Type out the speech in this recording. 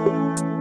Música